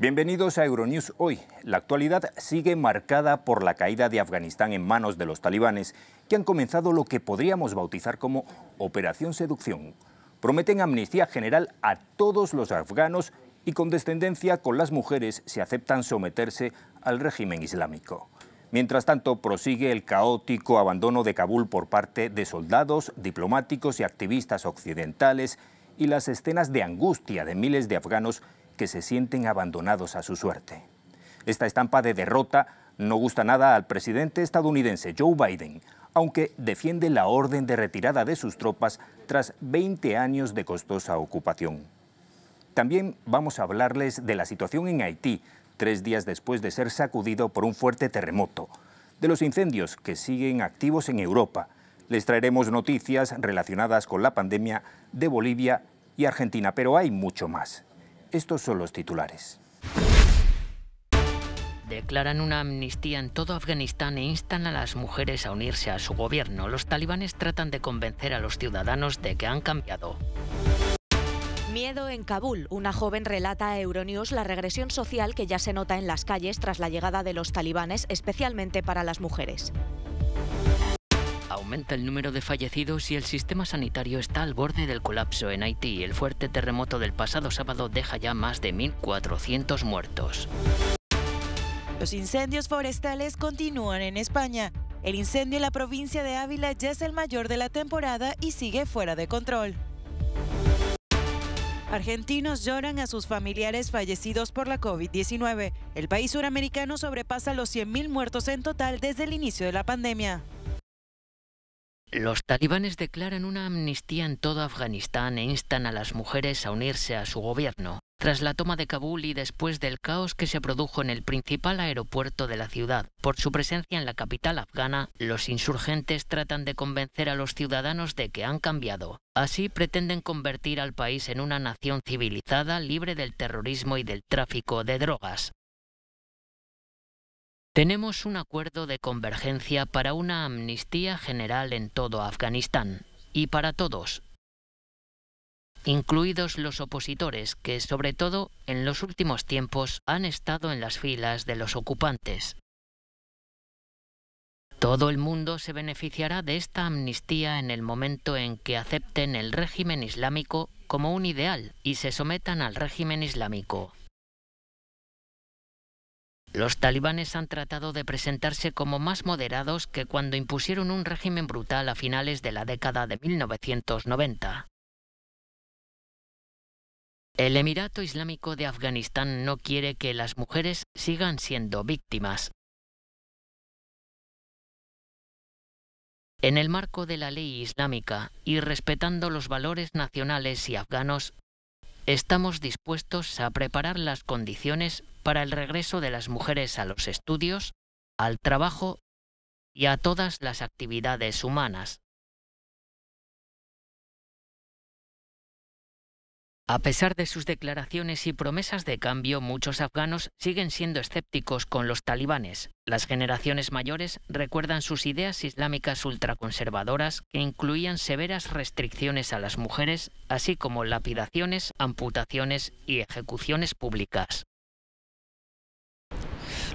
Bienvenidos a Euronews hoy. La actualidad sigue marcada por la caída de Afganistán en manos de los talibanes, que han comenzado lo que podríamos bautizar como Operación Seducción. Prometen amnistía general a todos los afganos y con descendencia con las mujeres si aceptan someterse al régimen islámico. Mientras tanto, prosigue el caótico abandono de Kabul por parte de soldados, diplomáticos y activistas occidentales y las escenas de angustia de miles de afganos que se sienten abandonados a su suerte. Esta estampa de derrota no gusta nada al presidente estadounidense Joe Biden, aunque defiende la orden de retirada de sus tropas tras 20 años de costosa ocupación. También vamos a hablarles de la situación en Haití, tres días después de ser sacudido por un fuerte terremoto, de los incendios que siguen activos en Europa. Les traeremos noticias relacionadas con la pandemia de Bolivia y Argentina, pero hay mucho más. Estos son los titulares. Declaran una amnistía en todo Afganistán e instan a las mujeres a unirse a su gobierno. Los talibanes tratan de convencer a los ciudadanos de que han cambiado. Miedo en Kabul. Una joven relata a Euronews la regresión social que ya se nota en las calles tras la llegada de los talibanes, especialmente para las mujeres. Aumenta el número de fallecidos y el sistema sanitario está al borde del colapso en Haití. El fuerte terremoto del pasado sábado deja ya más de 1.400 muertos. Los incendios forestales continúan en España. El incendio en la provincia de Ávila ya es el mayor de la temporada y sigue fuera de control. Argentinos lloran a sus familiares fallecidos por la COVID-19. El país suramericano sobrepasa los 100.000 muertos en total desde el inicio de la pandemia. Los talibanes declaran una amnistía en todo Afganistán e instan a las mujeres a unirse a su gobierno. Tras la toma de Kabul y después del caos que se produjo en el principal aeropuerto de la ciudad por su presencia en la capital afgana, los insurgentes tratan de convencer a los ciudadanos de que han cambiado. Así pretenden convertir al país en una nación civilizada, libre del terrorismo y del tráfico de drogas. Tenemos un acuerdo de convergencia para una amnistía general en todo Afganistán y para todos, incluidos los opositores que, sobre todo en los últimos tiempos, han estado en las filas de los ocupantes. Todo el mundo se beneficiará de esta amnistía en el momento en que acepten el régimen islámico como un ideal y se sometan al régimen islámico. Los talibanes han tratado de presentarse como más moderados que cuando impusieron un régimen brutal a finales de la década de 1990. El Emirato Islámico de Afganistán no quiere que las mujeres sigan siendo víctimas. En el marco de la ley islámica y respetando los valores nacionales y afganos, estamos dispuestos a preparar las condiciones para el regreso de las mujeres a los estudios, al trabajo y a todas las actividades humanas. A pesar de sus declaraciones y promesas de cambio, muchos afganos siguen siendo escépticos con los talibanes. Las generaciones mayores recuerdan sus ideas islámicas ultraconservadoras que incluían severas restricciones a las mujeres, así como lapidaciones, amputaciones y ejecuciones públicas.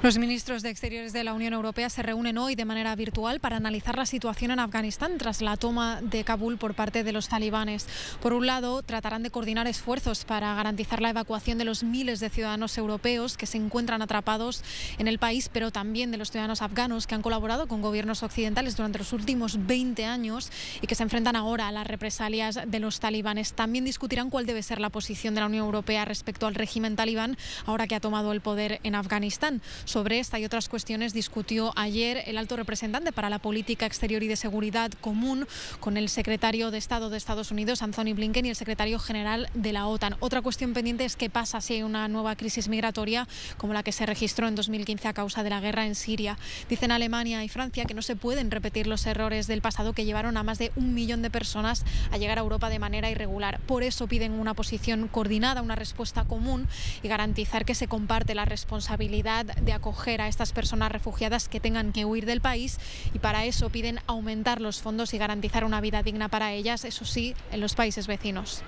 Los ministros de Exteriores de la Unión Europea se reúnen hoy de manera virtual para analizar la situación en Afganistán tras la toma de Kabul por parte de los talibanes. Por un lado, tratarán de coordinar esfuerzos para garantizar la evacuación de los miles de ciudadanos europeos que se encuentran atrapados en el país, pero también de los ciudadanos afganos que han colaborado con gobiernos occidentales durante los últimos 20 años y que se enfrentan ahora a las represalias de los talibanes. También discutirán cuál debe ser la posición de la Unión Europea respecto al régimen talibán ahora que ha tomado el poder en Afganistán. Sobre esta y otras cuestiones discutió ayer el alto representante para la política exterior y de seguridad común con el secretario de Estado de Estados Unidos, Anthony Blinken, y el secretario general de la OTAN. Otra cuestión pendiente es qué pasa si hay una nueva crisis migratoria como la que se registró en 2015 a causa de la guerra en Siria. Dicen Alemania y Francia que no se pueden repetir los errores del pasado que llevaron a más de un millón de personas a llegar a Europa de manera irregular. Por eso piden una posición coordinada, una respuesta común y garantizar que se comparte la responsabilidad de a estas personas refugiadas que tengan que huir del país y para eso piden aumentar los fondos y garantizar una vida digna para ellas, eso sí, en los países vecinos.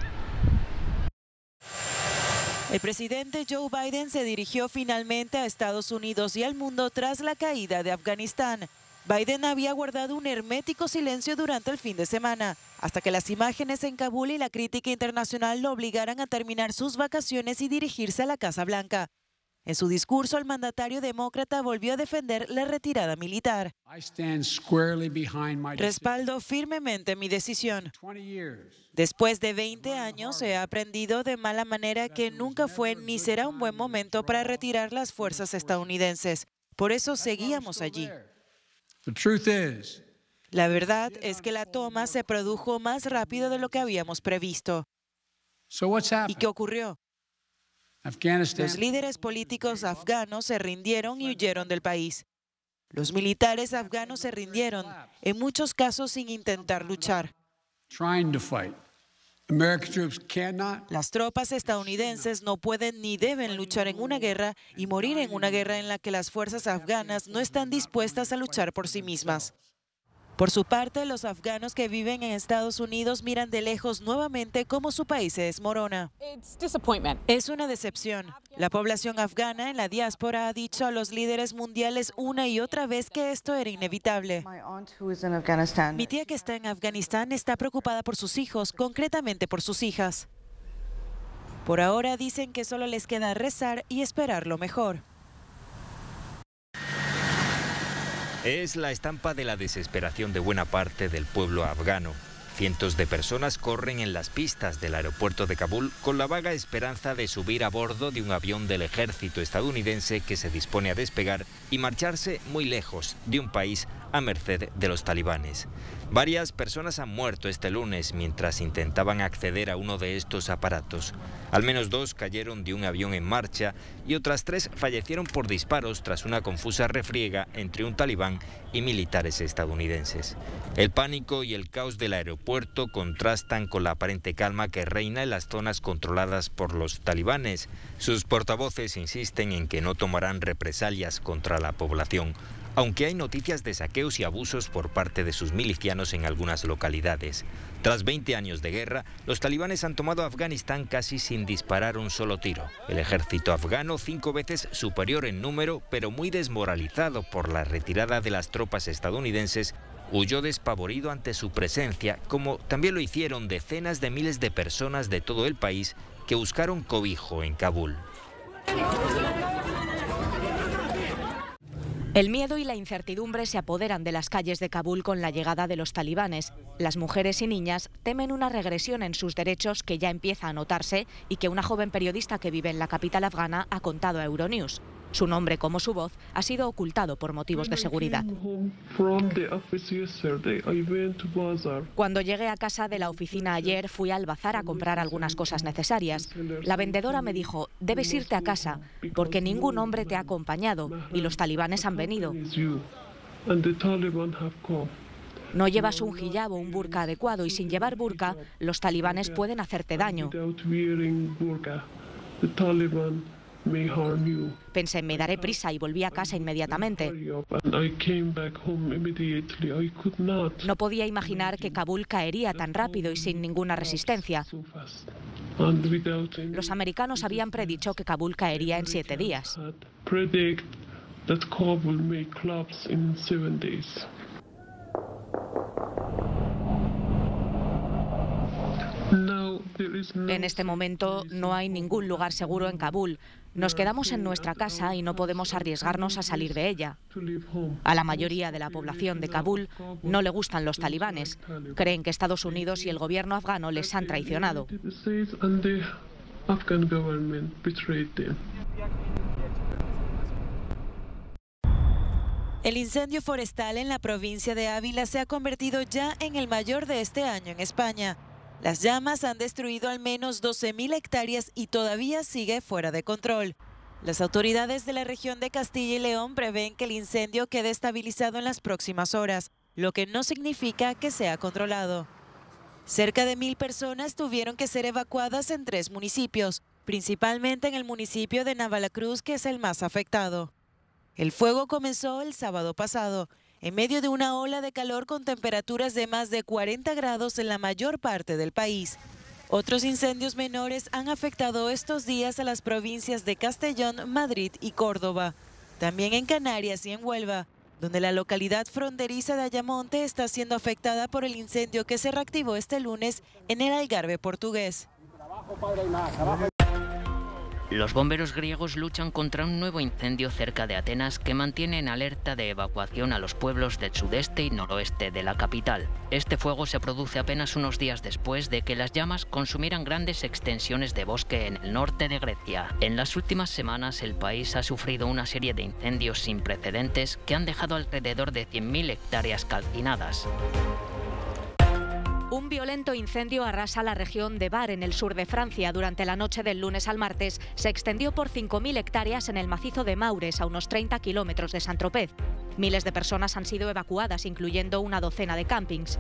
El presidente Joe Biden se dirigió finalmente a Estados Unidos y al mundo tras la caída de Afganistán. Biden había guardado un hermético silencio durante el fin de semana, hasta que las imágenes en Kabul y la crítica internacional lo obligaran a terminar sus vacaciones y dirigirse a la Casa Blanca. En su discurso, el mandatario demócrata volvió a defender la retirada militar. Respaldo firmemente mi decisión. Después de 20 años, he aprendido de mala manera que nunca fue ni será un buen momento para retirar las fuerzas estadounidenses. Por eso seguíamos allí. La verdad es que la toma se produjo más rápido de lo que habíamos previsto. ¿Y qué ocurrió? Los líderes políticos afganos se rindieron y huyeron del país. Los militares afganos se rindieron, en muchos casos sin intentar luchar. Las tropas estadounidenses no pueden ni deben luchar en una guerra y morir en una guerra en la que las fuerzas afganas no están dispuestas a luchar por sí mismas. Por su parte, los afganos que viven en Estados Unidos miran de lejos nuevamente cómo su país se desmorona. Es una decepción. La población afgana en la diáspora ha dicho a los líderes mundiales una y otra vez que esto era inevitable. Mi tía que está en Afganistán está preocupada por sus hijos, concretamente por sus hijas. Por ahora dicen que solo les queda rezar y esperar lo mejor. Es la estampa de la desesperación de buena parte del pueblo afgano. Cientos de personas corren en las pistas del aeropuerto de Kabul con la vaga esperanza de subir a bordo de un avión del ejército estadounidense que se dispone a despegar y marcharse muy lejos de un país a merced de los talibanes. Varias personas han muerto este lunes mientras intentaban acceder a uno de estos aparatos. Al menos dos cayeron de un avión en marcha y otras tres fallecieron por disparos tras una confusa refriega entre un talibán y militares estadounidenses. El pánico y el caos del aeropuerto contrastan con la aparente calma que reina en las zonas controladas por los talibanes. Sus portavoces insisten en que no tomarán represalias contra la población aunque hay noticias de saqueos y abusos por parte de sus milicianos en algunas localidades. Tras 20 años de guerra, los talibanes han tomado Afganistán casi sin disparar un solo tiro. El ejército afgano, cinco veces superior en número, pero muy desmoralizado por la retirada de las tropas estadounidenses, huyó despavorido ante su presencia, como también lo hicieron decenas de miles de personas de todo el país que buscaron cobijo en Kabul. El miedo y la incertidumbre se apoderan de las calles de Kabul con la llegada de los talibanes. Las mujeres y niñas temen una regresión en sus derechos que ya empieza a notarse y que una joven periodista que vive en la capital afgana ha contado a Euronews. Su nombre como su voz ha sido ocultado por motivos de seguridad. Cuando llegué a casa de la oficina ayer fui al bazar a comprar algunas cosas necesarias. La vendedora me dijo, debes irte a casa porque ningún hombre te ha acompañado y los talibanes han venido. No llevas un hijab o un burka adecuado y sin llevar burka, los talibanes pueden hacerte daño. Pensé, me daré prisa y volví a casa inmediatamente. No podía imaginar que Kabul caería tan rápido y sin ninguna resistencia. Los americanos habían predicho que Kabul caería en siete días. En este momento no hay ningún lugar seguro en Kabul. Nos quedamos en nuestra casa y no podemos arriesgarnos a salir de ella. A la mayoría de la población de Kabul no le gustan los talibanes. Creen que Estados Unidos y el gobierno afgano les han traicionado. El incendio forestal en la provincia de Ávila se ha convertido ya en el mayor de este año en España. Las llamas han destruido al menos 12.000 hectáreas y todavía sigue fuera de control. Las autoridades de la región de Castilla y León prevén que el incendio quede estabilizado en las próximas horas, lo que no significa que sea controlado. Cerca de mil personas tuvieron que ser evacuadas en tres municipios, principalmente en el municipio de Navalacruz, que es el más afectado. El fuego comenzó el sábado pasado en medio de una ola de calor con temperaturas de más de 40 grados en la mayor parte del país. Otros incendios menores han afectado estos días a las provincias de Castellón, Madrid y Córdoba. También en Canarias y en Huelva, donde la localidad fronteriza de Ayamonte está siendo afectada por el incendio que se reactivó este lunes en el Algarve portugués. Los bomberos griegos luchan contra un nuevo incendio cerca de Atenas que mantiene en alerta de evacuación a los pueblos del sudeste y noroeste de la capital. Este fuego se produce apenas unos días después de que las llamas consumieran grandes extensiones de bosque en el norte de Grecia. En las últimas semanas el país ha sufrido una serie de incendios sin precedentes que han dejado alrededor de 100.000 hectáreas calcinadas. Un violento incendio arrasa la región de Bar, en el sur de Francia. Durante la noche del lunes al martes, se extendió por 5.000 hectáreas en el macizo de Maures, a unos 30 kilómetros de Saint-Tropez. Miles de personas han sido evacuadas, incluyendo una docena de campings.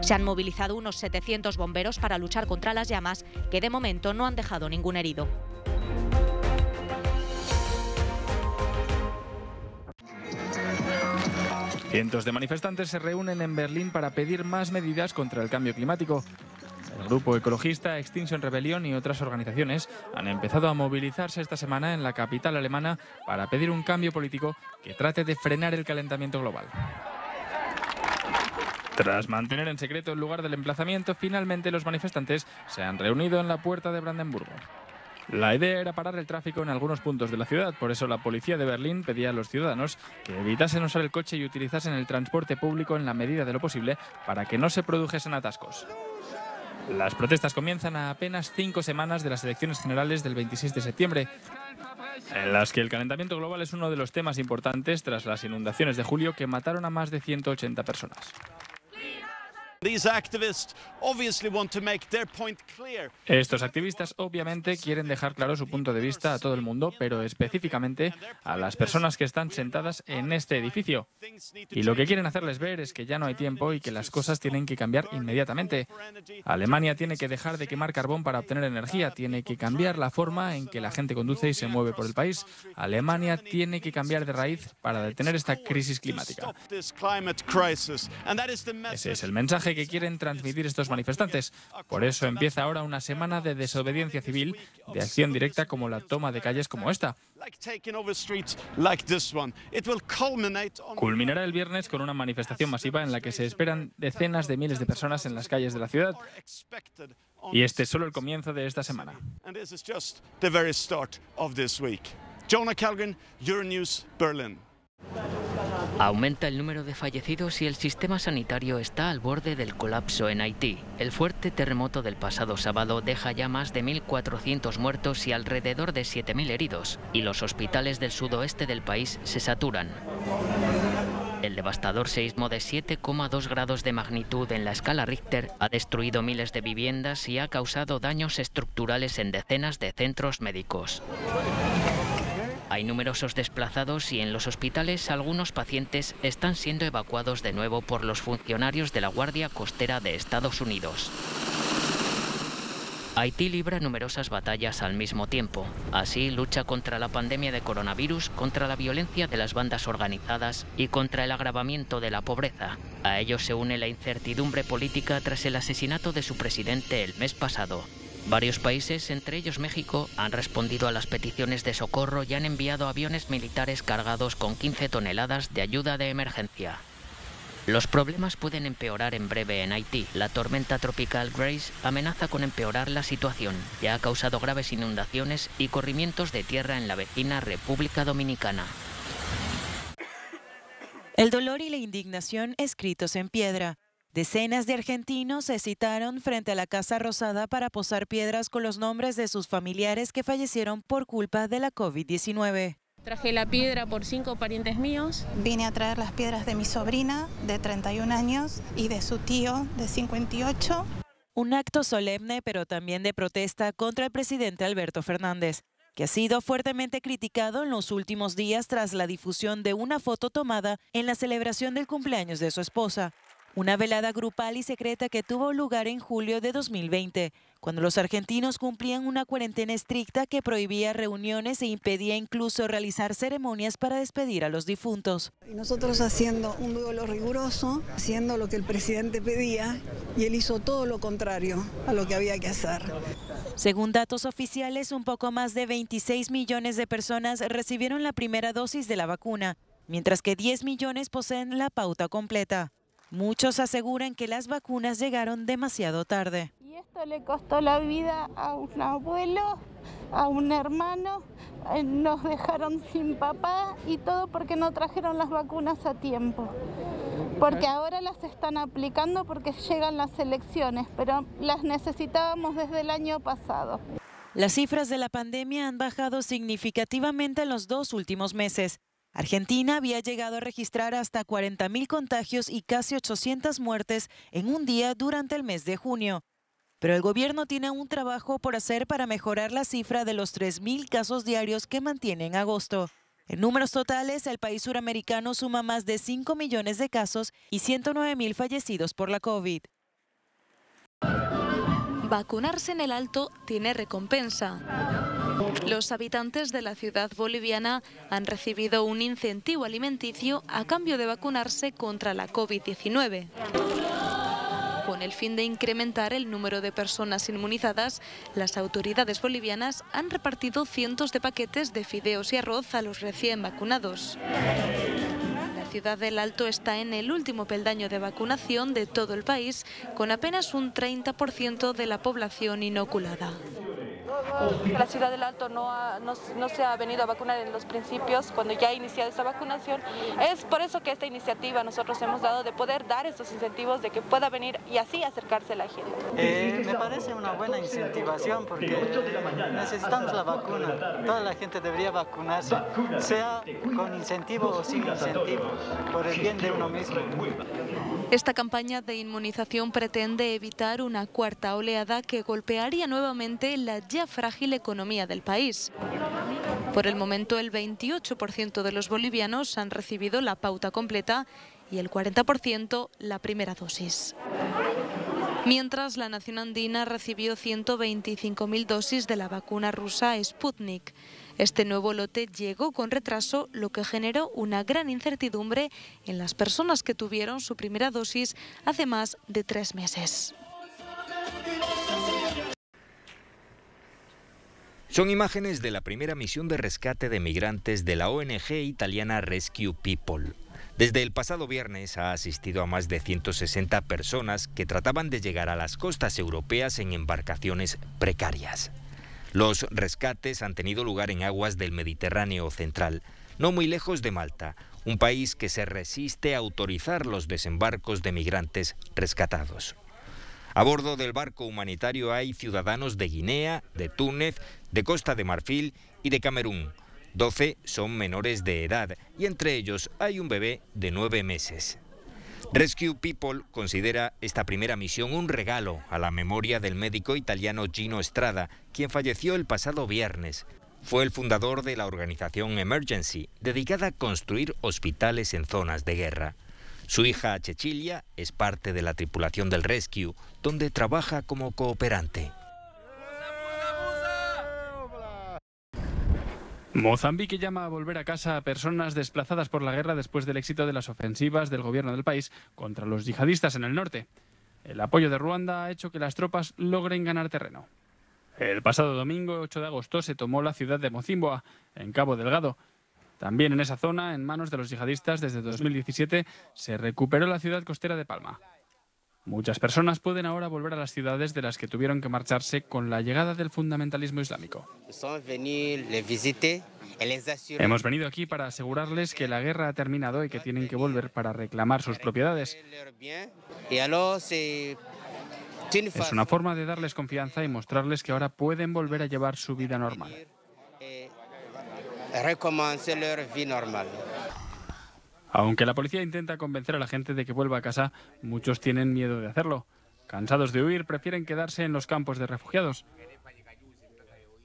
Se han movilizado unos 700 bomberos para luchar contra las llamas, que de momento no han dejado ningún herido. Cientos de manifestantes se reúnen en Berlín para pedir más medidas contra el cambio climático. El grupo ecologista Extinction Rebellion y otras organizaciones han empezado a movilizarse esta semana en la capital alemana para pedir un cambio político que trate de frenar el calentamiento global. Tras mantener en secreto el lugar del emplazamiento, finalmente los manifestantes se han reunido en la puerta de Brandenburgo. La idea era parar el tráfico en algunos puntos de la ciudad, por eso la policía de Berlín pedía a los ciudadanos que evitasen usar el coche y utilizasen el transporte público en la medida de lo posible para que no se produjesen atascos. Las protestas comienzan a apenas cinco semanas de las elecciones generales del 26 de septiembre, en las que el calentamiento global es uno de los temas importantes tras las inundaciones de julio que mataron a más de 180 personas. Estos activistas obviamente quieren dejar claro su punto de vista a todo el mundo, pero específicamente a las personas que están sentadas en este edificio. Y lo que quieren hacerles ver es que ya no hay tiempo y que las cosas tienen que cambiar inmediatamente. Alemania tiene que dejar de quemar carbón para obtener energía, tiene que cambiar la forma en que la gente conduce y se mueve por el país. Alemania tiene que cambiar de raíz para detener esta crisis climática. Ese es el que quieren transmitir estos manifestantes. Por eso empieza ahora una semana de desobediencia civil, de acción directa como la toma de calles como esta. Culminará el viernes con una manifestación masiva en la que se esperan decenas de miles de personas en las calles de la ciudad. Y este es solo el comienzo de esta semana. Jonah Calgren, Euronews, Berlin. Aumenta el número de fallecidos y el sistema sanitario está al borde del colapso en Haití. El fuerte terremoto del pasado sábado deja ya más de 1.400 muertos y alrededor de 7.000 heridos, y los hospitales del sudoeste del país se saturan. El devastador seísmo de 7,2 grados de magnitud en la escala Richter ha destruido miles de viviendas y ha causado daños estructurales en decenas de centros médicos. Hay numerosos desplazados y en los hospitales algunos pacientes están siendo evacuados de nuevo por los funcionarios de la Guardia Costera de Estados Unidos. Haití libra numerosas batallas al mismo tiempo. Así lucha contra la pandemia de coronavirus, contra la violencia de las bandas organizadas y contra el agravamiento de la pobreza. A ello se une la incertidumbre política tras el asesinato de su presidente el mes pasado. Varios países, entre ellos México, han respondido a las peticiones de socorro y han enviado aviones militares cargados con 15 toneladas de ayuda de emergencia. Los problemas pueden empeorar en breve en Haití. La tormenta tropical Grace amenaza con empeorar la situación. Ya ha causado graves inundaciones y corrimientos de tierra en la vecina República Dominicana. El dolor y la indignación escritos en piedra. Decenas de argentinos se citaron frente a la Casa Rosada para posar piedras con los nombres de sus familiares que fallecieron por culpa de la COVID-19. Traje la piedra por cinco parientes míos. Vine a traer las piedras de mi sobrina de 31 años y de su tío de 58. Un acto solemne pero también de protesta contra el presidente Alberto Fernández, que ha sido fuertemente criticado en los últimos días tras la difusión de una foto tomada en la celebración del cumpleaños de su esposa. Una velada grupal y secreta que tuvo lugar en julio de 2020, cuando los argentinos cumplían una cuarentena estricta que prohibía reuniones e impedía incluso realizar ceremonias para despedir a los difuntos. Y nosotros haciendo un duelo riguroso, haciendo lo que el presidente pedía, y él hizo todo lo contrario a lo que había que hacer. Según datos oficiales, un poco más de 26 millones de personas recibieron la primera dosis de la vacuna, mientras que 10 millones poseen la pauta completa. Muchos aseguran que las vacunas llegaron demasiado tarde. Y esto le costó la vida a un abuelo, a un hermano, eh, nos dejaron sin papá y todo porque no trajeron las vacunas a tiempo. Porque ahora las están aplicando porque llegan las elecciones, pero las necesitábamos desde el año pasado. Las cifras de la pandemia han bajado significativamente en los dos últimos meses. Argentina había llegado a registrar hasta 40.000 contagios y casi 800 muertes en un día durante el mes de junio. Pero el gobierno tiene un trabajo por hacer para mejorar la cifra de los 3.000 casos diarios que mantiene en agosto. En números totales, el país suramericano suma más de 5 millones de casos y 109.000 fallecidos por la COVID. Vacunarse en el Alto tiene recompensa. Los habitantes de la ciudad boliviana han recibido un incentivo alimenticio a cambio de vacunarse contra la COVID-19. Con el fin de incrementar el número de personas inmunizadas, las autoridades bolivianas han repartido cientos de paquetes de fideos y arroz a los recién vacunados. Ciudad del Alto está en el último peldaño de vacunación de todo el país, con apenas un 30% de la población inoculada. La ciudad del Alto no, se ha venido a vacunar en los principios, cuando ya ha iniciado esta vacunación. Es por eso que esta iniciativa nosotros hemos dado de poder dar estos incentivos de que pueda venir y así acercarse la gente. Eh, me parece una buena incentivación porque necesitamos la vacuna. Toda la gente debería vacunarse, sea con incentivo o sin incentivo, por el bien de uno mismo. Esta campaña de inmunización pretende evitar una cuarta oleada que golpearía nuevamente la ya frágil economía del país. Por el momento, el 28% de los bolivianos han recibido la pauta completa y el 40% la primera dosis. Mientras, la nación andina recibió 125.000 dosis de la vacuna rusa Sputnik. Este nuevo lote llegó con retraso, lo que generó una gran incertidumbre en las personas que tuvieron su primera dosis hace más de tres meses. Son imágenes de la primera misión de rescate de migrantes de la ONG italiana Rescue People. Desde el pasado viernes ha asistido a más de 160 personas que trataban de llegar a las costas europeas en embarcaciones precarias. Los rescates han tenido lugar en aguas del Mediterráneo central, no muy lejos de Malta, un país que se resiste a autorizar los desembarcos de migrantes rescatados. A bordo del barco humanitario hay ciudadanos de Guinea, de Túnez, de Costa de Marfil y de Camerún. 12 son menores de edad y entre ellos hay un bebé de nueve meses. Rescue People considera esta primera misión un regalo a la memoria del médico italiano Gino Estrada, quien falleció el pasado viernes. Fue el fundador de la organización Emergency, dedicada a construir hospitales en zonas de guerra. Su hija Cecilia es parte de la tripulación del Rescue, donde trabaja como cooperante. Mozambique llama a volver a casa a personas desplazadas por la guerra después del éxito de las ofensivas del gobierno del país contra los yihadistas en el norte. El apoyo de Ruanda ha hecho que las tropas logren ganar terreno. El pasado domingo, 8 de agosto, se tomó la ciudad de Mocimboa, en Cabo Delgado. También en esa zona, en manos de los yihadistas, desde 2017 se recuperó la ciudad costera de Palma. Muchas personas pueden ahora volver a las ciudades de las que tuvieron que marcharse con la llegada del fundamentalismo islámico. Hemos venido aquí para asegurarles que la guerra ha terminado y que tienen que volver para reclamar sus propiedades. Es una forma de darles confianza y mostrarles que ahora pueden volver a llevar su vida normal. Aunque la policía intenta convencer a la gente de que vuelva a casa, muchos tienen miedo de hacerlo. Cansados de huir, prefieren quedarse en los campos de refugiados.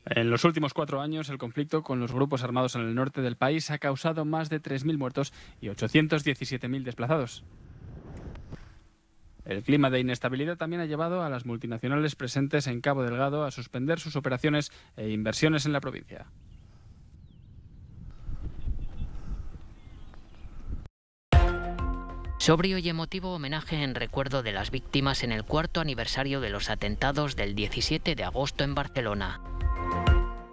En los últimos cuatro años, el conflicto con los grupos armados en el norte del país ha causado más de 3.000 muertos y 817.000 desplazados. El clima de inestabilidad también ha llevado a las multinacionales presentes en Cabo Delgado a suspender sus operaciones e inversiones en la provincia. Sobrio y emotivo homenaje en recuerdo de las víctimas en el cuarto aniversario de los atentados del 17 de agosto en Barcelona.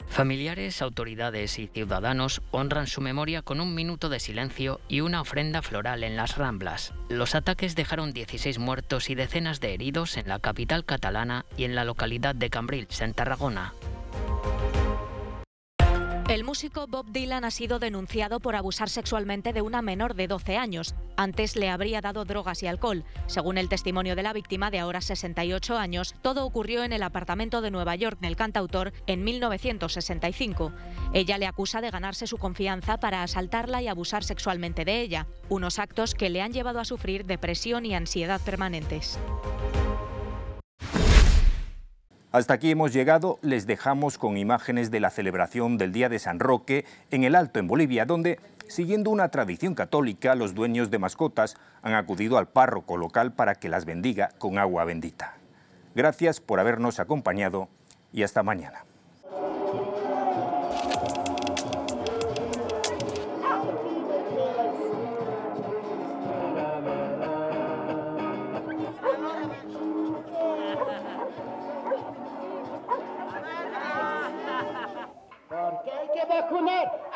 Familiares, autoridades y ciudadanos honran su memoria con un minuto de silencio y una ofrenda floral en las Ramblas. Los ataques dejaron 16 muertos y decenas de heridos en la capital catalana y en la localidad de Cambrils, en Tarragona. El músico Bob Dylan ha sido denunciado por abusar sexualmente de una menor de 12 años. Antes le habría dado drogas y alcohol. Según el testimonio de la víctima de ahora 68 años, todo ocurrió en el apartamento de Nueva York del cantautor en 1965. Ella le acusa de ganarse su confianza para asaltarla y abusar sexualmente de ella, unos actos que le han llevado a sufrir depresión y ansiedad permanentes. Hasta aquí hemos llegado, les dejamos con imágenes de la celebración del Día de San Roque en el Alto, en Bolivia, donde, siguiendo una tradición católica, los dueños de mascotas han acudido al párroco local para que las bendiga con agua bendita. Gracias por habernos acompañado y hasta mañana.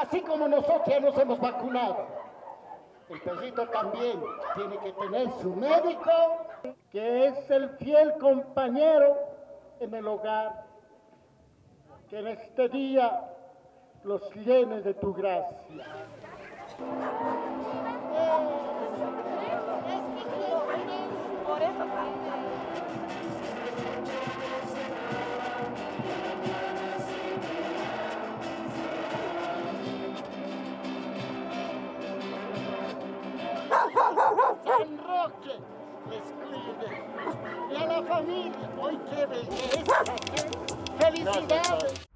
Así como nosotros ya nos hemos vacunado. El perrito también tiene que tener su médico, que es el fiel compañero en el hogar, que en este día los llenes de tu gracia. Por eso Y a la familia, hoy qué belleza, qué felicidades.